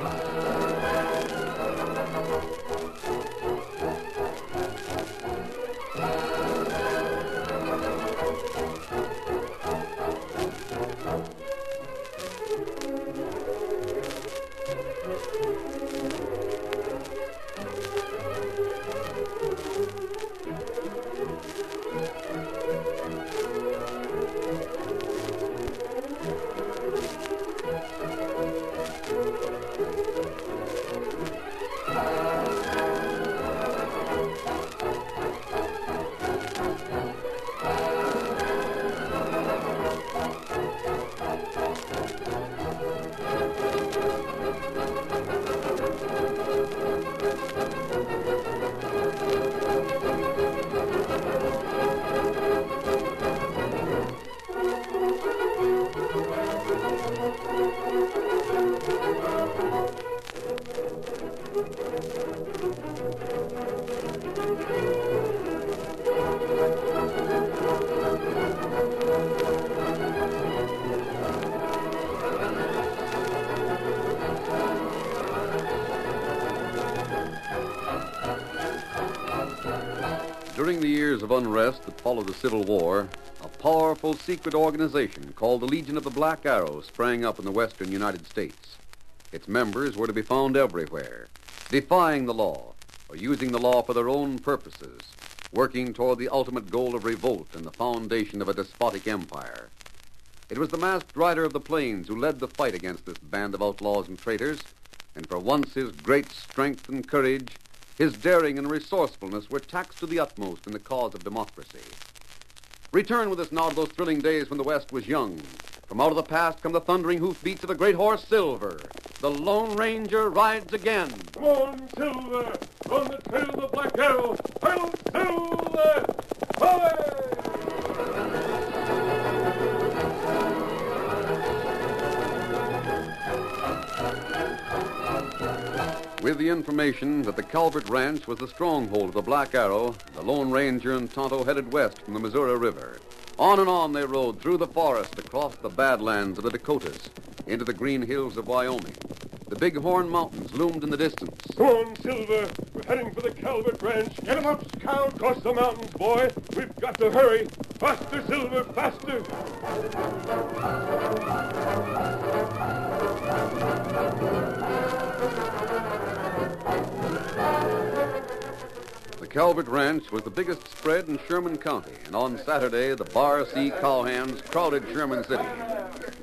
了。Unrest that followed the Civil War, a powerful secret organization called the Legion of the Black Arrow sprang up in the western United States. Its members were to be found everywhere, defying the law or using the law for their own purposes, working toward the ultimate goal of revolt and the foundation of a despotic empire. It was the masked rider of the plains who led the fight against this band of outlaws and traitors, and for once his great strength and courage, his daring and resourcefulness were taxed to the utmost in the cause of democracy. Return with us now to those thrilling days when the West was young. From out of the past come the thundering hoofbeats of the great horse Silver. The Lone Ranger rides again. Come on, Silver! On the trail of the Black Arrow! Hail, Silver! Away! With the information that the Calvert Ranch was the stronghold of the Black Arrow, the Lone Ranger and Tonto headed west from the Missouri River. On and on they rode through the forest, across the badlands of the Dakotas, into the green hills of Wyoming. The Bighorn Mountains loomed in the distance. Come on, Silver! We're heading for the Calvert Ranch. Get 'em up, Scout! Across the mountains, boy! We've got to hurry! Faster, Silver, faster! Calvert Ranch was the biggest spread in Sherman County, and on Saturday, the Bar C cowhands crowded Sherman City.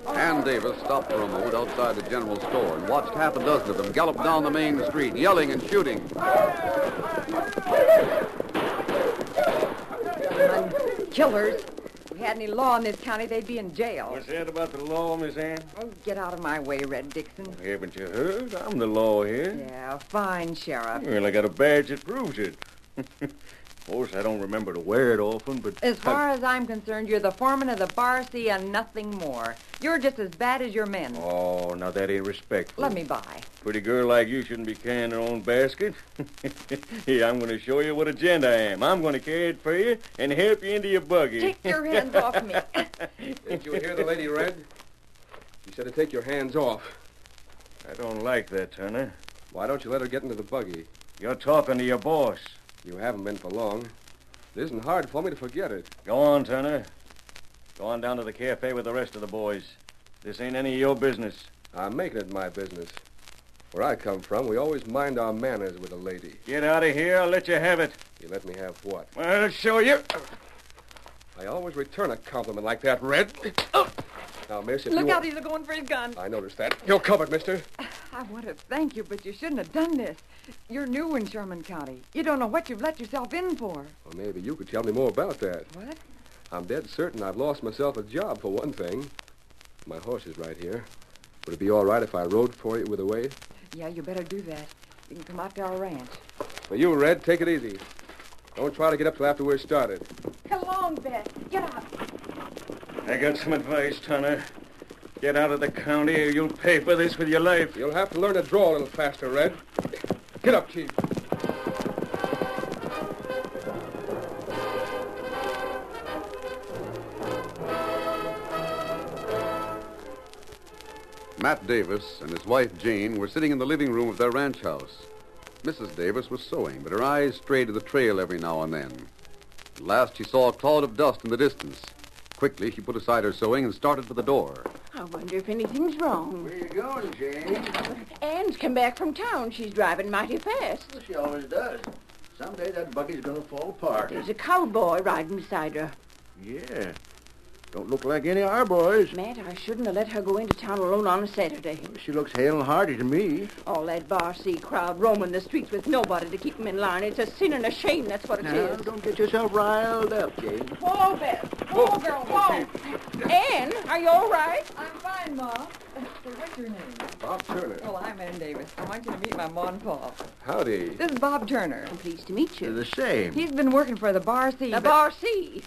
Ann Davis stopped for a moment outside the general store and watched half a dozen of them gallop down the main street, yelling and shooting. Killers. If we had any law in this county, they'd be in jail. What's that about the law, Miss Ann? Oh, get out of my way, Red Dixon. Haven't you heard? I'm the law here. Yeah, fine, Sheriff. Well, I got a badge that proves it. Of course, I don't remember to wear it often, but... As far as I'm concerned, you're the foreman of the Bar C and nothing more. You're just as bad as your men. Oh, now that ain't respectful. Let me by. Pretty girl like you shouldn't be carrying her own basket. Here, I'm going to show you what a gent I am. I'm going to carry it for you and help you into your buggy. Take your hands off me. Didn't you hear the lady, Red? She said to take your hands off. I don't like that, Turner. Why don't you let her get into the buggy? You're talking to your boss. You haven't been for long. It isn't hard for me to forget it. Go on, Turner. Go on down to the cafe with the rest of the boys. This ain't any of your business. I'm making it my business. Where I come from, we always mind our manners with a lady. Get out of here. I'll let you have it. You let me have what? I'll show you. I always return a compliment like that, Red. Now, miss, if Look you out, he's going for his gun. I noticed that. You're covered, mister. I want to thank you, but you shouldn't have done this. You're new in Sherman County. You don't know what you've let yourself in for. Well, maybe you could tell me more about that. What? I'm dead certain I've lost myself a job for one thing. My horse is right here. Would it be all right if I rode for you with a wait? Yeah, you better do that. You can come out to our ranch. Well, you, Red, take it easy. Don't try to get up till after we're started. Come along, Beth. Get out. I got some advice, Tonto. Get out of the county or you'll pay for this with your life. You'll have to learn to draw a little faster, Red. Get up, Chief. Matt Davis and his wife Jane were sitting in the living room of their ranch house. Mrs. Davis was sewing, but her eyes strayed to the trail every now and then. At last she saw a cloud of dust in the distance. Quickly, she put aside her sewing and started for the door. I wonder if anything's wrong. Where you going, Jane? Anne's come back from town. She's driving mighty fast. Well, she always does. Someday that buggy's gonna fall apart. There's a cowboy riding beside her. Yeah. Don't look like any of our boys. Matt, I shouldn't have let her go into town alone on a Saturday. She looks hale and hearty to me. All that Bar C crowd roaming the streets with nobody to keep 'em in line. It's a sin and a shame, that's what it Now, is. don't get yourself riled up, Jane. Whoa, Beth. Whoa, girl, whoa. Anne, are you all right? I'm fine, Ma. What's your name? Bob Turner. Oh, I'm Ann Davis. I want you to meet my ma and pa. Howdy. This is Bob Turner. I'm pleased to meet you. The same. He's been working for the Bar C. The but- Bar C.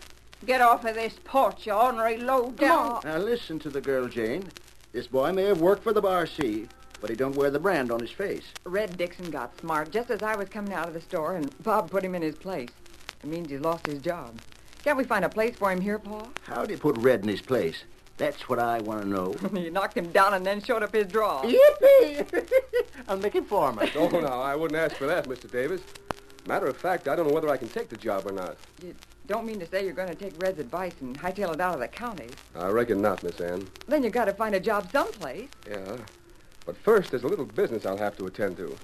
Get off of this porch, you ornery low down. Now listen to the girl, Jane. This boy may have worked for the Bar C, but he don't wear the brand on his face. Red Dixon got smart just as I was coming out of the store, and Bob put him in his place. It means he's lost his job. Can't we find a place for him here, Pa? How'd he put Red in his place? That's what I want to know. you knocked him down and then showed up his draw. Yippee! I'll make him foreman. Oh, no, I wouldn't ask for that, Mr. Davis. Matter of fact, I don't know whether I can take the job or not. You don't mean to say you're going to take Red's advice and hightail it out of the county. I reckon not, Miss Ann. Then you've got to find a job someplace. Yeah. But first, there's a little business I'll have to attend to.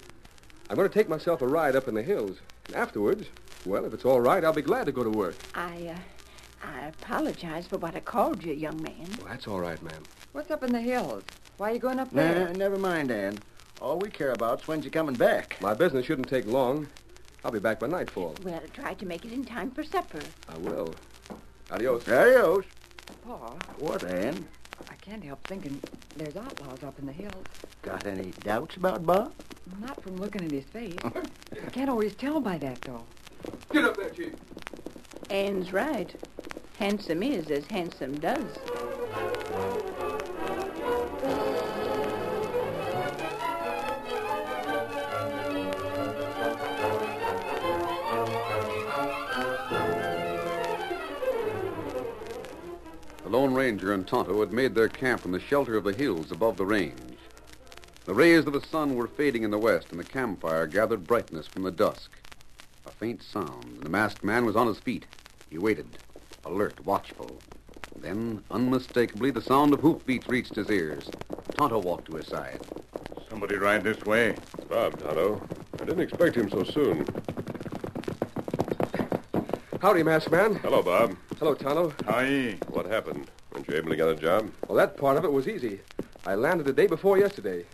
I'm going to take myself a ride up in the hills. And afterwards, well, if it's all right, I'll be glad to go to work. I, uh, I apologize for what I called you, young man. Well, that's all right, ma'am. What's up in the hills? Why are you going up Nah, there? never mind, Ann. All we care about's when's you coming back. My business shouldn't take long. I'll be back by nightfall. Well, try to make it in time for supper. I will. Adios. Adios. Pa, What, Ann? I can't help thinking there's outlaws up in the hills. Got any doubts about Bob? Not from looking at his face. I can't always tell by that, though. Get up there, Chief. Anne's right. Handsome is as handsome does. Ranger and Tonto had made their camp in the shelter of the hills above the range. The rays of the sun were fading in the west, and the campfire gathered brightness from the dusk. A faint sound, and the masked man was on his feet. He waited, alert, watchful. Then, unmistakably, the sound of hoofbeats reached his ears. Tonto walked to his side. Somebody ride this way. Bob, Tonto. I didn't expect him so soon. Howdy, masked man. Hello, Bob. Hello, Tonto. Hi. What happened? Weren't you able to get a job? Well, that part of it was easy. I landed the day before yesterday.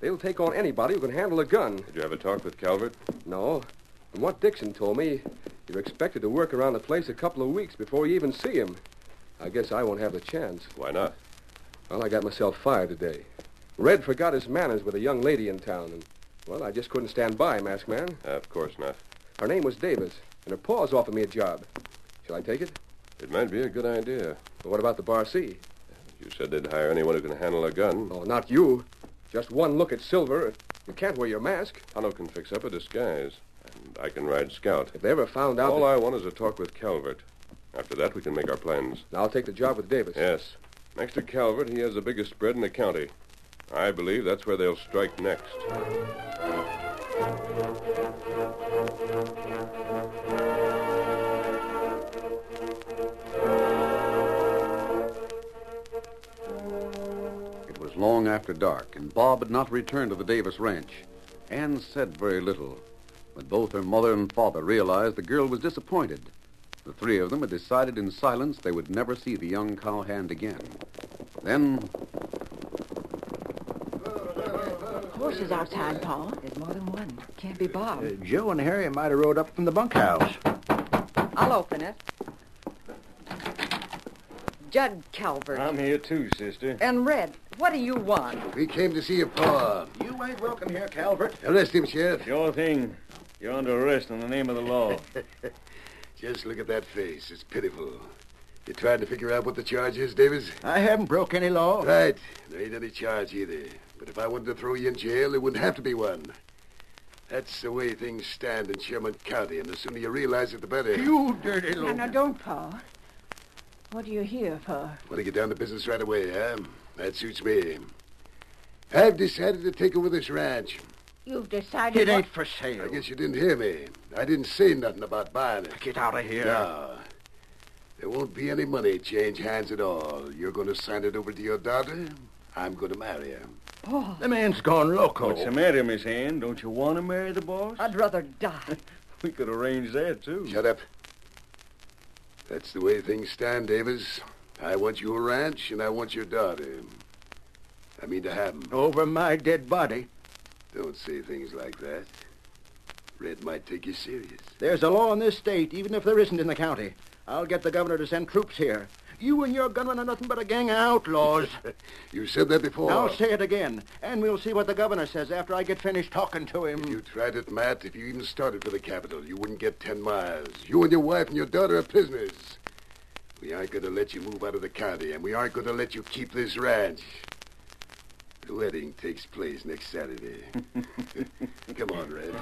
They'll take on anybody who can handle a gun. Did you have a talk with Calvert? No. From what Dixon told me, you're expected to work around the place a couple of weeks before you even see him. I guess I won't have the chance. Why not? Well, I got myself fired today. Red forgot his manners with a young lady in town, and, well, I just couldn't stand by, masked man. Uh, of course not. Her name was Davis, and her paws offered me a job. Shall I take it? It might be a good idea. But what about the Bar C? You said they'd hire anyone who can handle a gun. Oh, not you. Just one look at Silver. You can't wear your mask. Tonto can fix up a disguise, and I can ride scout. If they ever found out All that... I want is a talk with Calvert. After that, we can make our plans. I'll take the job with Davis. Yes. Next to Calvert, he has the biggest spread in the county. I believe that's where they'll strike next. Long after dark, and Bob had not returned to the Davis ranch. Anne said very little, but both her mother and father realized the girl was disappointed. The three of them had decided in silence they would never see the young cowhand again. Then, Horses outside, Pa. There's more than one. Can't be Bob. Uh, Joe and Harry might have rode up from the bunkhouse. I'll open it. Judd Calvert. I'm here too, sister. And Red, what do you want? We came to see your pa. You ain't welcome here, Calvert. Arrest him, Sheriff. Sure thing. You're under arrest in the name of the law. Just look at that face. It's pitiful. You trying to figure out what the charge is, Davis? I haven't broke any law. Right. There ain't any charge either. But if I wanted to throw you in jail, there wouldn't have to be one. That's the way things stand in Sherman County, and the sooner you realize it, the better. You dirty Now, little... now, don't, Pa. What are you here for? Want to get down to business right away, huh? That suits me. I've decided to take over this ranch. You've decided. It what- ain't for sale. I guess you didn't hear me. I didn't say nothing about buying it. Get out of here. No. There won't be any money change hands at all. You're going to sign it over to your daughter. I'm going to marry her. Oh, The man's gone loco. What's the matter, Miss Ann? Don't you want to marry the boss? I'd rather die. We could arrange that, too. Shut up. That's the way things stand, Davis. I want your ranch, and I want your daughter. I mean to have 'em. Over my dead body. Don't say things like that. Red might take you serious. There's a law in this state, even if there isn't in the county. I'll get the governor to send troops here. You and your gunmen are nothing but a gang of outlaws. You said that before. I'll say it again, and we'll see what the governor says after I get finished talking to him. You tried it, Matt. If you even started for the capital, you wouldn't get ten miles. You and your wife and your daughter are prisoners. We aren't going to let you move out of the county, and we aren't going to let you keep this ranch. The wedding takes place next Saturday. Come on, Red.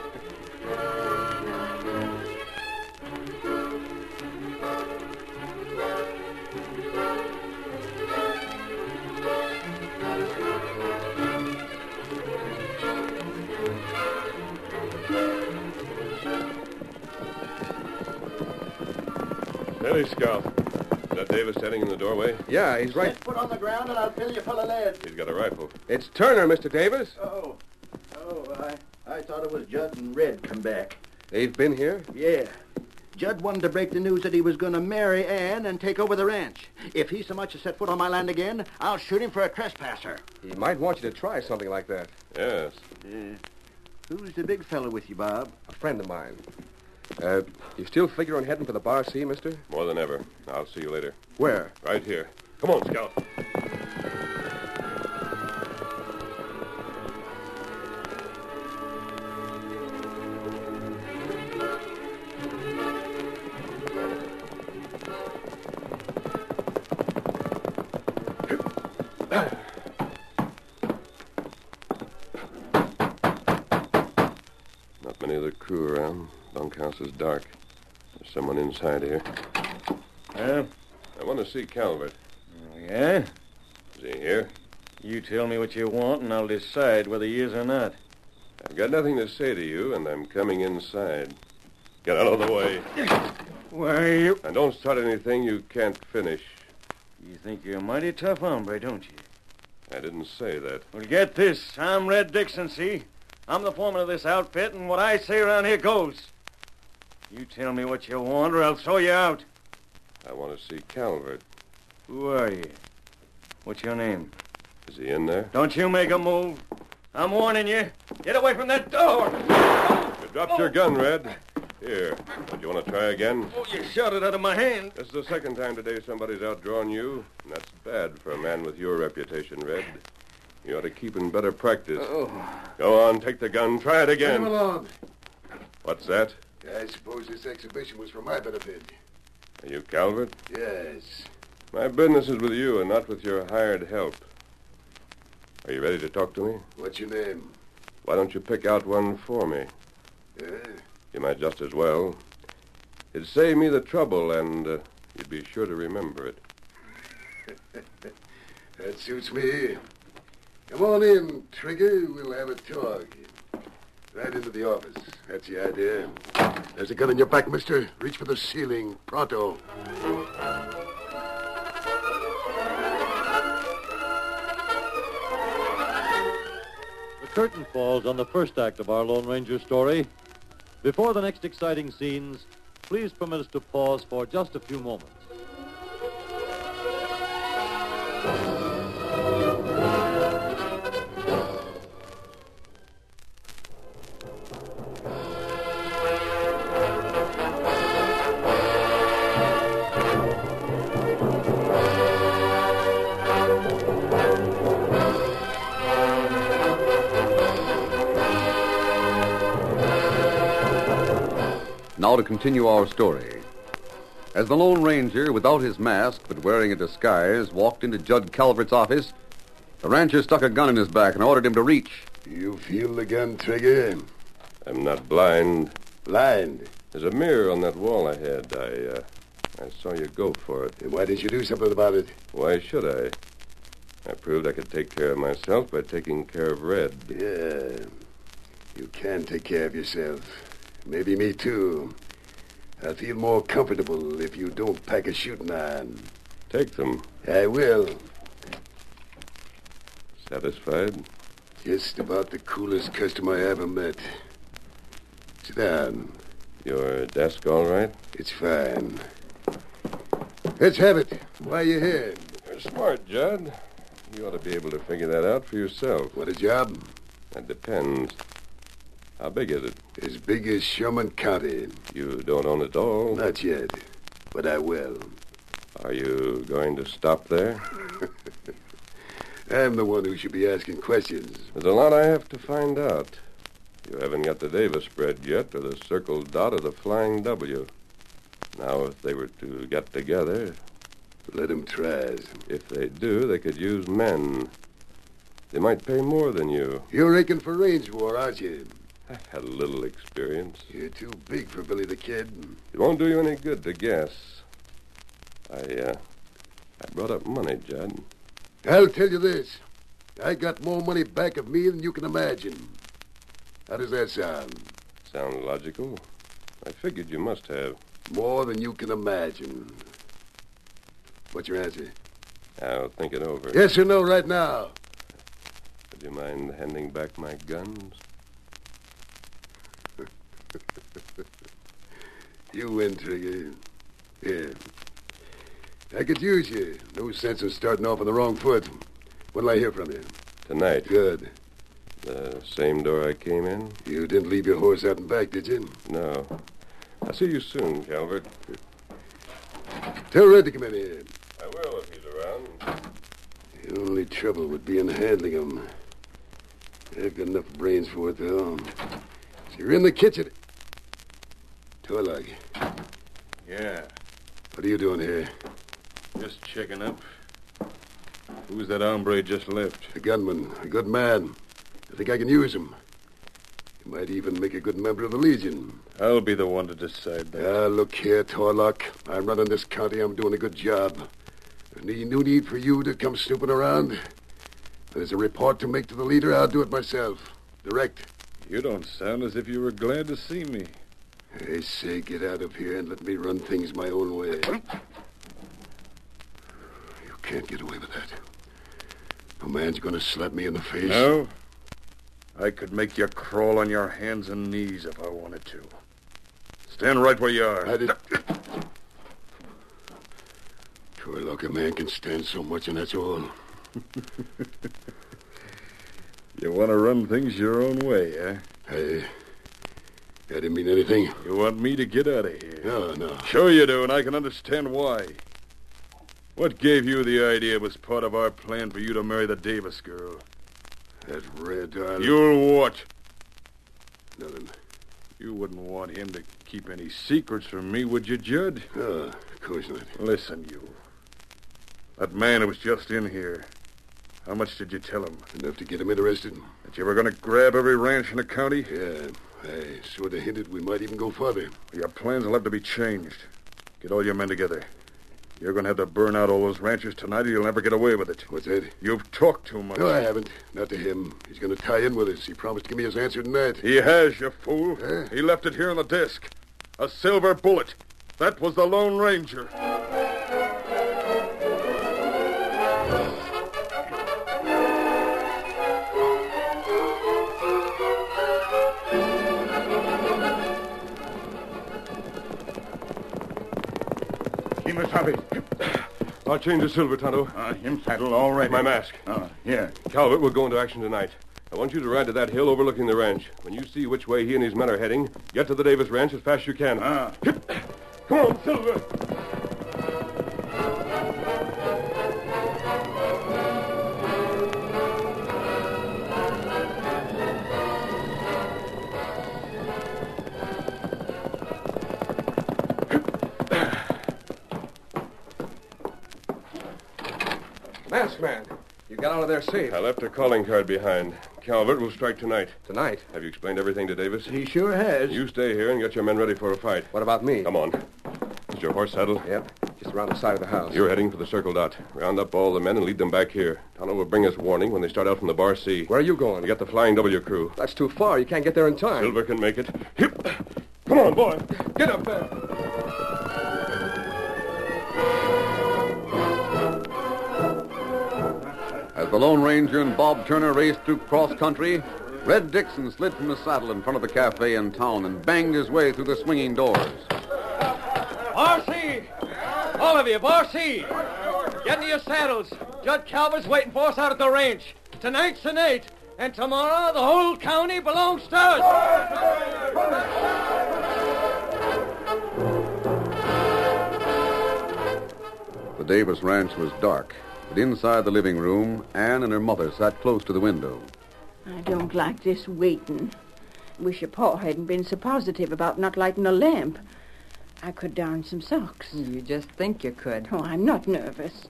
Steady, Scout. Is that Davis standing in the doorway? Yeah, he's right. Set foot on the ground, and I'll fill you full of lead. He's got a rifle. It's Turner, Mr. Davis. Oh, oh, I, I thought it was Judd and Red come back. They've been here? Yeah. Judd wanted to break the news that he was going to marry Ann and take over the ranch. If he so much as set foot on my land again, I'll shoot him for a trespasser. He might want you to try something like that. Yes. Yeah. Who's the big fellow with you, Bob? A friend of mine. Uh, you still figure on heading for the Bar C, mister? More than ever. I'll see you later. Where? Right here. Come on, Scout. Bunkhouse is dark. There's someone inside here. Huh? I want to see Calvert. Oh, yeah? Is he here? You tell me what you want, and I'll decide whether he is or not. I've got nothing to say to you, and I'm coming inside. Get out of the way. Why, you... And don't start anything you can't finish. You think you're a mighty tough hombre, don't you? I didn't say that. Well, get this. I'm Red Dixon, see? I'm the foreman of this outfit, and what I say around here goes. You tell me what you want, or I'll throw you out. I want to see Calvert. Who are you? What's your name? Is he in there? Don't you make a move. I'm warning you. Get away from that door. You dropped your gun, Red. Here. Don't you want to try again? Oh, you shot it out of my hand. This is the second time today somebody's outdrawn you, and that's bad for a man with your reputation, Red. You ought to keep in better practice. Oh, Go on, take the gun. Try it again. Come along. What's that? I suppose this exhibition was for my benefit. Are you Calvert? Yes. My business is with you and not with your hired help. Are you ready to talk to me? What's your name? Why don't you pick out one for me? Yeah? You might just as well. It'd save me the trouble, and uh, you'd be sure to remember it. That suits me. Come on in, Trigger. We'll have a talk. Right into the office. That's the idea. There's a gun in your back, mister. Reach for the ceiling. Pronto. The curtain falls on the first act of our Lone Ranger story. Before the next exciting scenes, please permit us to pause for just a few moments. Now to continue our story. As the Lone Ranger, without his mask but wearing a disguise, walked into Judd Calvert's office, the rancher stuck a gun in his back and ordered him to reach. You feel the gun trigger? I'm not blind. Blind. There's a mirror on that wall ahead. I, uh, I saw you go for it. Why didn't you do something about it? Why should I? I proved I could take care of myself by taking care of Red. Yeah. You can take care of yourself. Maybe me too. I feel more comfortable if you don't pack a shooting iron. Take them. I will. Satisfied? Just about the coolest customer I ever met. Sit down. Your desk all right? It's fine. Let's have it. Why are you here? You're smart, Judd. You ought to be able to figure that out for yourself. What a job? That depends. How big is it? As big as Sherman County. You don't own it all? Not yet, but I will. Are you going to stop there? I'm the one who should be asking questions. There's a lot I have to find out. You haven't got the Davis spread yet, or the Circle Dot, or the flying W. Now, if they were to get together, Let 'em try. if they do, they could use men. They might pay more than you. You're aching for range war, aren't you? I've had a little experience. You're too big for Billy the Kid. It won't do you any good to guess. I, uh, I brought up money, Judd. I'll tell you this. I got more money back of me than you can imagine. How does that sound? Sound logical? I figured you must have. More than you can imagine. What's your answer? I'll think it over. Yes or no right now? Would you mind handing back my guns? You win, Trigger. Yeah. I could use you. No sense in starting off on the wrong foot. When'll I hear from you? Tonight. Good. The same door I came in? You didn't leave your horse out and back, did you? No. I'll see you soon, Calvert. Tell Red to come in here. I will if he's around. The only trouble would be in handling him. I've got enough brains for it, though. So you're in the kitchen. Torlock, Yeah, what are you doing here? just checking up. Who's that hombre just left? A gunman, a good man. I think I can use him. He might even make a good member of the Legion. I'll be the one to decide that. Ah, look here, Torlock. I'm running this county. I'm doing a good job. There's no need for you to come snooping around. If there's a report to make to the leader, I'll do it myself. Direct. You don't sound as if you were glad to see me. I say get out of here and let me run things my own way. You can't get away with that. No man's gonna slap me in the face. No? I could make you crawl on your hands and knees if I wanted to. Stand right where you are. I did. Torlock, a man can stand so much, and that's all. You want to run things your own way, eh? I. I didn't mean anything. You want me to get out of here? No, no. Sure you do, and I can understand why. What gave you the idea it was part of our plan for you to marry the Davis girl? That red darling. You'll what? Nothing. You wouldn't want him to keep any secrets from me, would you, Judd? No, of course not. Listen, you. That man who was just in here. How much did you tell him? Enough to get him interested. That you were going to grab every ranch in the county? Yeah, I sort of hinted we might even go further. Your plans will have to be changed. Get all your men together. You're going to have to burn out all those ranches tonight, or you'll never get away with it. What's that? You've talked too much. No, I haven't. Not to him. He's going to tie in with us. He promised to give me his answer tonight. He has, you fool. Huh? He left it here on the desk. A silver bullet. That was the Lone Ranger. Kimosabe. I'll change the silver, Tonto. Uh, him saddle already. My mask. Uh, here. Calvert, we're going to action tonight. I want you to ride to that hill overlooking the ranch. When you see which way he and his men are heading, get to the Davis ranch as fast as you can. Ah. Come on, Silver. Safe. I left a calling card behind. Calvert will strike tonight. Tonight? Have you explained everything to Davis? He sure has. You stay here and get your men ready for a fight. What about me? Come on. Is your horse saddled? Yep. Just around the side of the house. You're heading for the Circle Dot. Round up all the men and lead them back here. Tonto will bring us warning when they start out from the Bar C. Where are you going? We got the Flying W crew. That's too far. You can't get there in time. Silver can make it. Hip. Come on, boy. Get up there. The Lone Ranger and Bob Turner raced through cross country, Red Dixon slid from his saddle in front of the cafe in town and banged his way through the swinging doors. Bar C! All of you, Bar C! Get into your saddles. Judd Calvert's waiting for us out at the ranch. Tonight's the night, and tomorrow the whole county belongs to us. The Davis ranch was dark, but inside the living room, Anne and her mother sat close to the window. I don't like this waiting. Wish your pa hadn't been so positive about not lighting a lamp. I could darn some socks. You just think you could. Oh, I'm not nervous.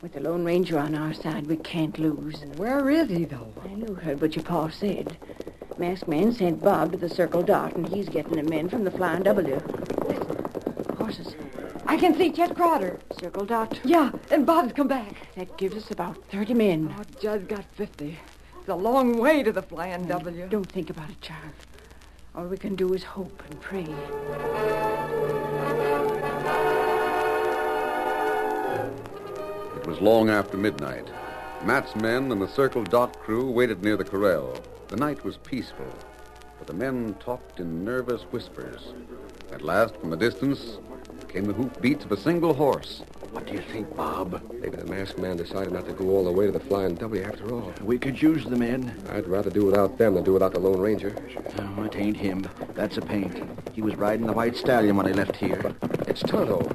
With the Lone Ranger on our side, we can't lose. Where is he, though? I knew heard what your pa said. Masked man sent Bob to the Circle Dot, and he's getting the men from the Flying W. Listen, horses. I can see Chet Crowder. Circle Dot. Yeah, and Bob's come back. That gives us about 30 men. Oh, Judd's got 50. It's a long way to the Flying W. Don't think about it, Charles. All we can do is hope and pray. It was long after midnight. Matt's men and the Circle Dot crew waited near the corral. The night was peaceful, but the men talked in nervous whispers. At last, from a distance, came the hoof beats of a single horse. What do you think, Bob? Maybe the masked man decided not to go all the way to the Flying W after all. We could use the men. I'd rather do without them than do without the Lone Ranger. Oh, it ain't him. That's a paint. He was riding the white stallion when I left here. It's Tonto.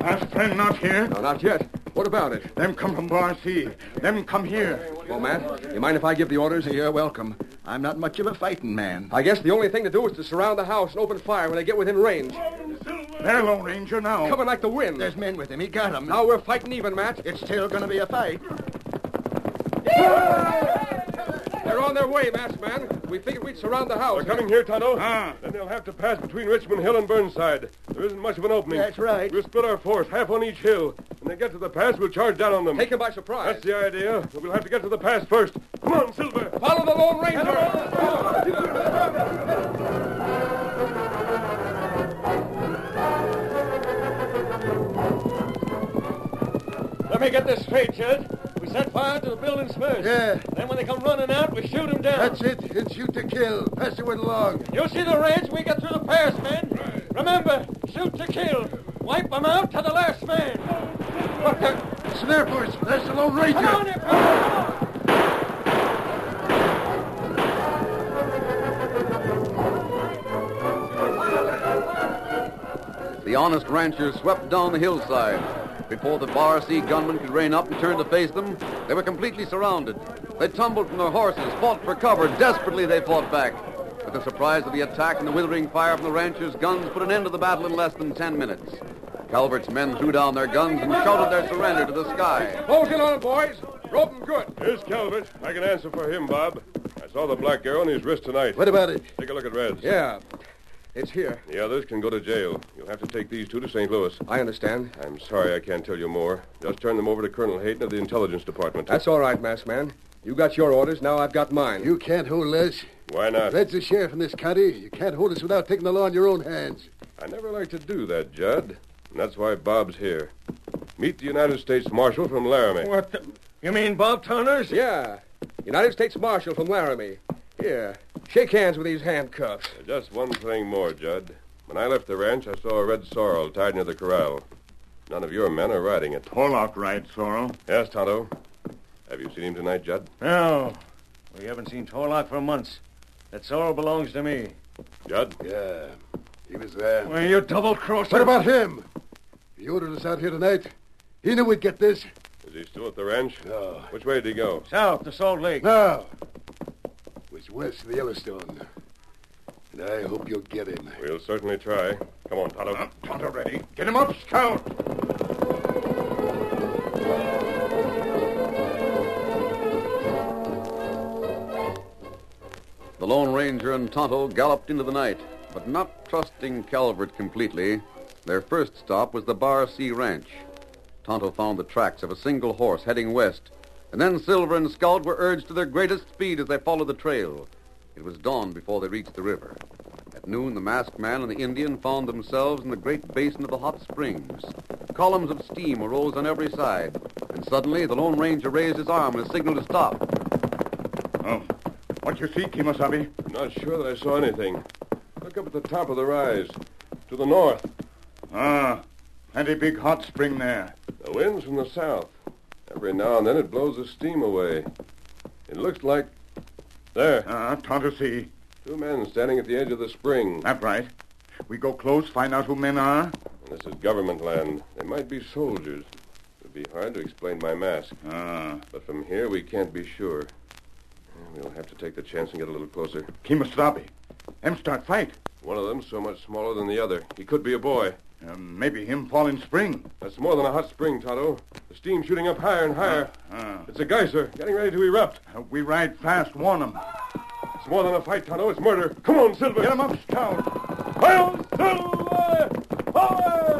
Our friend not here? No, not yet. What about it? Them come from Bar C. Them come here. Well, Matt, you mind if I give the orders? You're welcome. I'm not much of a fighting man. I guess the only thing to do is to surround the house and open fire when they get within range. There, Lone Ranger, now. Coming like the wind. There's men with him. He got got 'em. Now we're fighting even, Matt. It's still going to be a fight. They're on their way, masked man. We figured we'd surround the house. They're coming here, Tonto. Ah. Then they'll have to pass between Richmond Hill and Burnside. There isn't much of an opening. That's right. We'll split our force, half on each hill. When they get to the pass, we'll charge down on them. Take them by surprise. That's the idea. But we'll have to get to the pass first. Come on, Silver. Follow the Lone Ranger. Let me get this straight, Judd. We set fire to the buildings first. Yeah. Then when they come running out, we shoot them down. That's it. It's shoot to kill. Pass it along. You see the range we get through the pass, men? Remember, shoot to kill. Wipe them out to the last man. What the... Snappers. That's the Lone Ranger. Come on, you fellas, come on. The honest rancher swept down the hillside. Before the Bar C gunmen could rein up and turn to face them, they were completely surrounded. They tumbled from their horses, fought for cover. Desperately, they fought back. But the surprise of the attack and the withering fire from the ranchers' guns put an end to the battle in less than ten minutes. Calvert's men threw down their guns and shouted their surrender to the sky. Hold in on them, boys. Rope 'em good. Here's Calvert. I can answer for him, Bob. I saw the black arrow on his wrist tonight. What about it? Take a look at Red's. Yeah, it's here. The others can go to jail. You'll have to take these two to St. Louis. I understand. I'm sorry I can't tell you more. Just turn them over to Colonel Hayden of the Intelligence Department. That's all right, masked man. You got your orders. Now I've got mine. You can't hold us. Why not? Red's the sheriff in this county. You can't hold us without taking the law in your own hands. I never like to do that, Judd. And that's why Bob's here. Meet the United States Marshal from Laramie. What the... You mean Bob Turner's? Yeah. United States Marshal from Laramie. Here. Shake hands with these handcuffs. Uh, just one thing more, Judd. When I left the ranch, I saw a red sorrel tied near the corral. None of your men are riding it. Pull out right, Sorrel. Yes, Tonto. Have you seen him tonight, Judd? No. We haven't seen Torlock for months. That sorrel belongs to me. Judd? Yeah, he was there. Well, you double-crosser. What about him? He ordered us out here tonight. He knew we'd get this. Is he still at the ranch? No. Which way did he go? South to Salt Lake. No. It's west of the Yellowstone. And I hope you'll get him. We'll certainly try. Come on, Tonto. Up, Tonto ready. Get him up, Scout! The Lone Ranger and Tonto galloped into the night, but not trusting Calvert completely, their first stop was the Bar C Ranch. Tonto found the tracks of a single horse heading west and then Silver and Scout were urged to their greatest speed as they followed the trail. It was dawn before they reached the river. At noon, the masked man and the Indian found themselves in the great basin of the hot springs. Columns of steam arose on every side, and suddenly the Lone Ranger raised his arm in a signal to stop. Oh, what you see, Kimosabe? Not sure that I saw anything. Look up at the top of the rise. To the north. Ah, plenty big hot spring there. The wind's from the south. Every now and then it blows the steam away. It looks like. There. Ah, Tonto see. Two men standing at the edge of the spring. That's right. We go close, find out who men are. This is government land. They might be soldiers. It would be hard to explain by mask. Ah. But from here, we can't be sure. We'll have to take the chance and get a little closer. Kimosabe. Them start fight. One of them so much smaller than the other. He could be a boy. Uh, maybe him fall in spring. That's more than a hot spring, Tonto. The steam shooting up higher and higher. Ah. It's a geyser getting ready to erupt. Uh, we ride fast, warn them. It's more than a fight, Tonto. It's murder. Come on, Silver. Get him up, Scout. Hail, Silver! Away!